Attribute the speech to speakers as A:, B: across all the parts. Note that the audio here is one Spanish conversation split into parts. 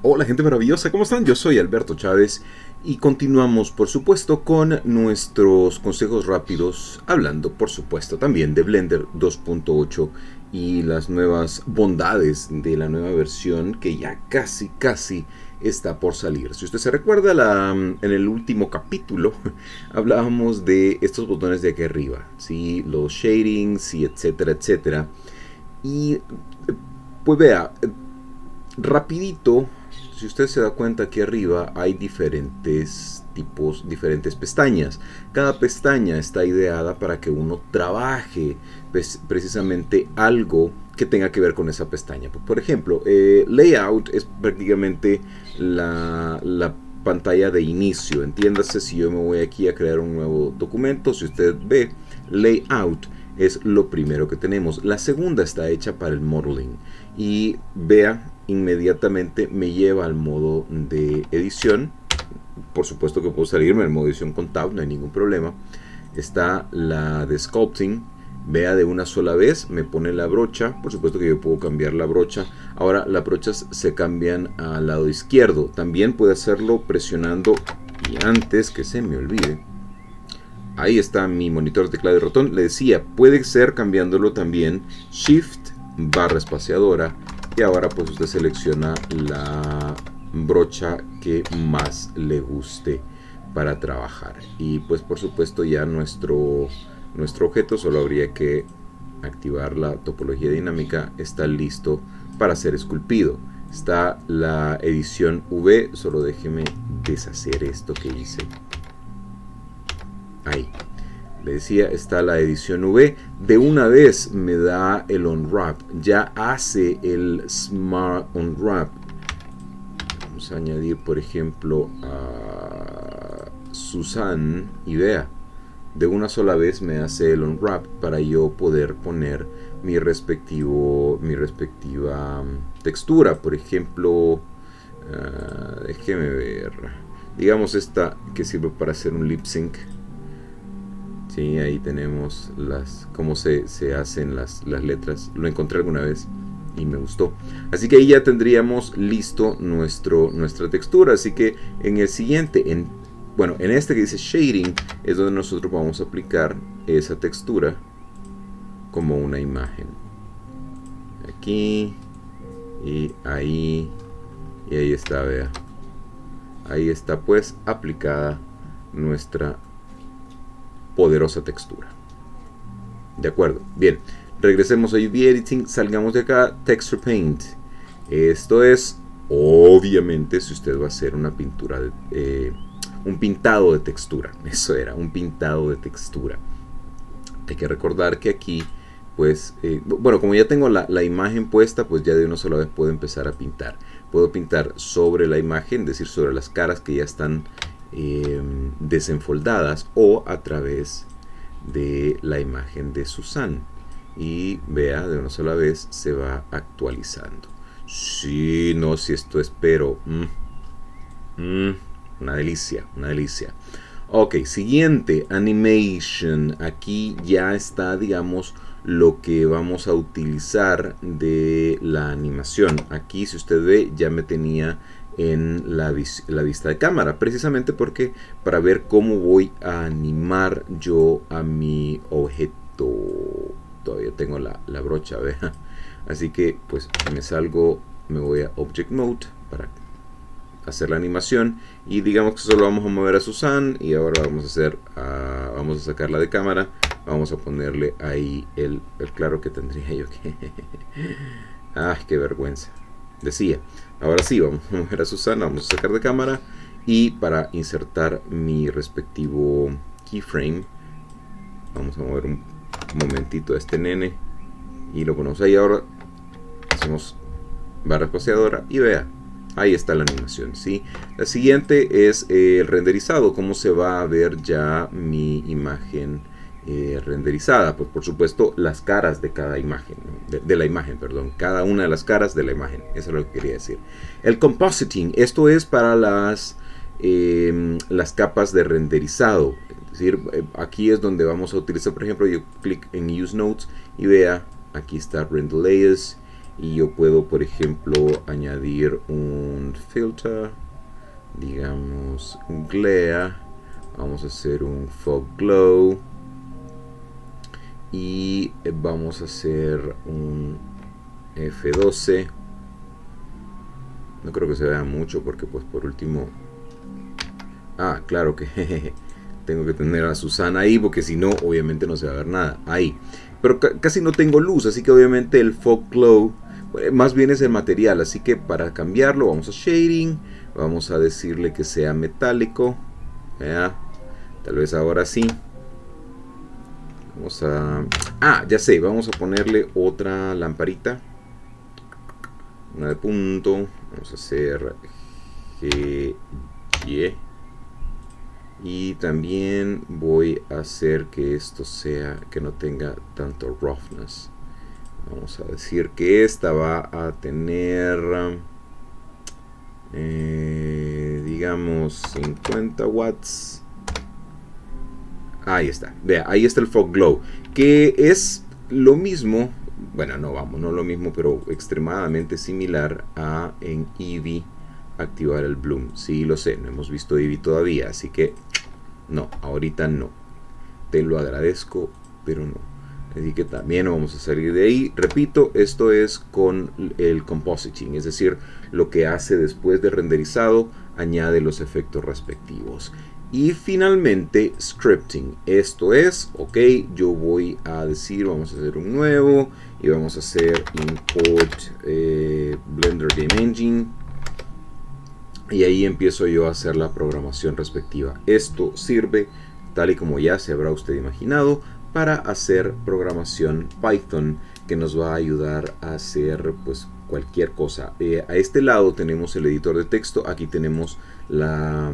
A: Hola gente maravillosa, ¿cómo están? Yo soy Alberto Chávez y continuamos por supuesto con nuestros consejos rápidos, hablando por supuesto también de Blender 2.8 y las nuevas bondades de la nueva versión que ya casi casi está por salir. Si usted se recuerda, en el último capítulo hablábamos de estos botones de aquí arriba, ¿sí? los shadings y etcétera, etcétera. Y pues vea, rapidito si usted se da cuenta aquí arriba hay diferentes tipos, diferentes pestañas. Cada pestaña está ideada para que uno trabaje pues, precisamente algo que tenga que ver con esa pestaña. Por ejemplo, eh, layout es prácticamente la, la pantalla de inicio. Entiéndase si yo me voy aquí a crear un nuevo documento, si usted ve layout es lo primero que tenemos. La segunda está hecha para el modeling y vea inmediatamente me lleva al modo de edición. Por supuesto que puedo salirme al modo edición con Tab, no hay ningún problema. Está la de Sculpting. Vea de una sola vez, me pone la brocha. Por supuesto que yo puedo cambiar la brocha. Ahora las brochas se cambian al lado izquierdo. También puede hacerlo presionando y antes que se me olvide. Ahí está mi monitor de teclado y ratón. Le decía, puede ser cambiándolo también Shift barra espaciadora y ahora pues usted selecciona la brocha que más le guste para trabajar. Y pues por supuesto ya nuestro nuestro objeto solo habría que activar la topología dinámica. Está listo para ser esculpido. Está la edición V. Solo déjeme deshacer esto que hice ahí le decía, está la edición V. De una vez me da el unwrap. Ya hace el Smart Unwrap. Vamos a añadir, por ejemplo, a Susan y vea. De una sola vez me hace el unwrap para yo poder poner mi respectivo mi respectiva um, textura. Por ejemplo, uh, déjeme ver. Digamos esta que sirve para hacer un lip sync ahí tenemos las cómo se, hacen las, letras. Lo encontré alguna vez y me gustó. Así que ahí ya tendríamos listo nuestro, nuestra textura. Así que en el siguiente, en, bueno, en este que dice shading, es donde nosotros vamos a aplicar esa textura como una imagen. Aquí y ahí y ahí está, vea. Ahí está pues aplicada nuestra poderosa textura. De acuerdo, bien. Regresemos a UV Editing, salgamos de acá, Texture Paint. Esto es, obviamente, si usted va a hacer una pintura, de, eh, un pintado de textura. Eso era, un pintado de textura. Hay que recordar que aquí, pues, eh, bueno, como ya tengo la, la, imagen puesta, pues ya de una sola vez puedo empezar a pintar. Puedo pintar sobre la imagen, es decir, sobre las caras que ya están Em, desenfoldadas o a través de la imagen de Susan. Y vea de una sola vez se va actualizando. Si no si esto espero. Mm, mm, una delicia una delicia. Ok siguiente animation. Aquí ya está digamos lo que vamos a utilizar de la animación. Aquí si usted ve ya me tenía en la, vista de cámara, precisamente porque para ver cómo voy a animar yo a mi objeto. Todavía tengo la, brocha, vea. Así que pues me salgo, me voy a Object Mode para hacer la animación y digamos que solo vamos a mover a Susan y ahora vamos a hacer ah, vamos a sacarla de cámara vamos a ponerle ahí el, el claro que tendría yo que ay qué vergüenza decía Ahora sí, vamos a mover a Susana, vamos a sacar de cámara y para insertar mi respectivo keyframe, vamos a mover un momentito a este nene y lo ponemos ahí. Ahora hacemos barra espaciadora y vea, ahí está la animación. ¿sí? La siguiente es el renderizado, cómo se va a ver ya mi imagen eh, renderizada, pues por supuesto las caras de cada imagen, de, la imagen, perdón, cada una de las caras de la imagen, eso es lo que quería decir. El compositing, esto es para las, em, las capas de renderizado, es decir, eh, aquí es donde vamos a utilizar, por ejemplo, yo clic en Use Notes y vea, aquí está Render Layers y yo puedo por ejemplo añadir un filter digamos glare vamos a hacer un fog glow y vamos a hacer un F12 no creo que se vea mucho porque pues por último ah claro que tengo que tener a Susana ahí porque si no obviamente no se va a ver nada ahí. Pero casi no tengo luz así que obviamente el fog glow eh, más bien es el material así que para cambiarlo vamos a shading vamos a decirle que sea metálico tal vez ahora sí vamos a ah ya sé vamos a ponerle otra lamparita. Una de punto. Vamos a hacer G y. También voy a hacer que esto sea que no tenga tanto roughness. Vamos a decir que esta va a tener eh, digamos 50 watts ahí está vea ahí está el fog glow que es lo mismo bueno no vamos no lo mismo pero extremadamente similar a en Eevee activar el bloom sí lo sé no hemos visto Eevee todavía así que no ahorita no te lo agradezco pero no Así que también vamos a salir de ahí. Repito, esto es con el compositing, es decir, lo que hace después de renderizado, añade los efectos respectivos. Y finalmente, scripting. Esto es, ok, yo voy a decir, vamos a hacer un nuevo y vamos a hacer import eh, Blender Game Engine. Y ahí empiezo yo a hacer la programación respectiva. Esto sirve, tal y como ya se habrá usted imaginado, para hacer programación Python que nos va a ayudar a hacer pues cualquier cosa. Eh, a este lado tenemos el editor de texto, aquí tenemos la,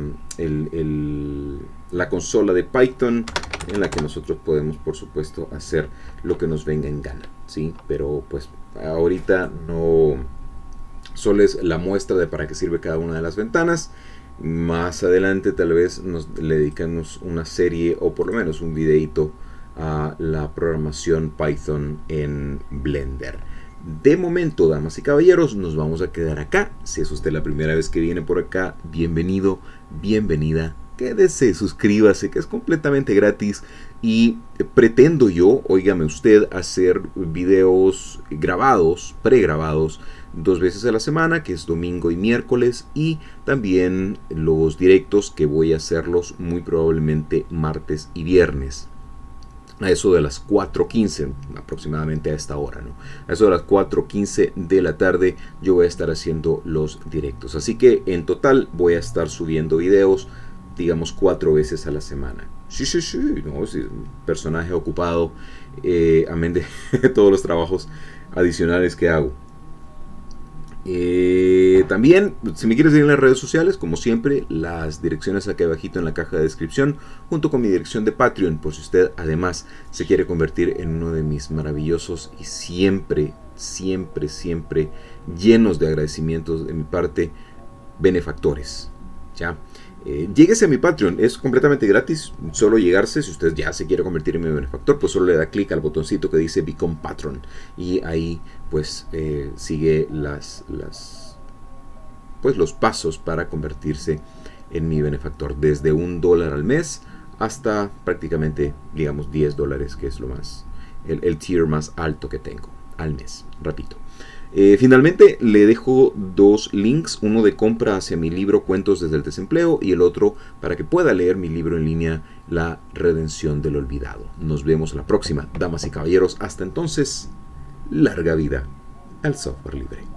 A: la consola de Python en la que nosotros podemos por supuesto hacer lo que nos venga en gana. ¿sí? Pero pues ahorita no solo es la muestra de para qué sirve cada una de las ventanas. Más adelante tal vez nos le dedicamos una serie o por lo menos un videito a la programación Python en Blender. De momento, damas y caballeros, nos vamos a quedar acá. Si es usted la primera vez que viene por acá, bienvenido, bienvenida. Quédese, suscríbase, que es completamente gratis. Y pretendo yo, óigame usted, hacer videos grabados, pregrabados, dos veces a la semana, que es domingo y miércoles. Y también los directos que voy a hacerlos muy probablemente martes y viernes a eso de las 4.15 aproximadamente a esta hora, ¿no? A eso de las 4.15 de la tarde yo voy a estar haciendo los directos. Así que en total voy a estar subiendo videos, digamos, cuatro veces a la semana. Sí, sí, sí, no, personaje ocupado, eh, amén de todos los trabajos adicionales que hago. Eh, también, si me quieres seguir en las redes sociales, como siempre, las direcciones aquí abajito en la caja de descripción, junto con mi dirección de Patreon, por si usted además se quiere convertir en uno de mis maravillosos y siempre, siempre, siempre llenos de agradecimientos de mi parte, benefactores. ¿Ya? Eh, lléguese a mi Patreon, es completamente gratis, solo llegarse, si usted ya se quiere convertir en mi benefactor, pues solo le da clic al botoncito que dice Become Patron y ahí pues eh, sigue las, las, pues los pasos para convertirse en mi benefactor, desde un dólar al mes hasta prácticamente, digamos, 10 dólares, que es lo más, el, el tier más alto que tengo al mes, repito. Eh, finalmente le dejo dos links, uno de compra hacia mi libro Cuentos desde el desempleo y el otro para que pueda leer mi libro en línea La redención del olvidado. Nos vemos la próxima, damas y caballeros. Hasta entonces, larga vida al software libre.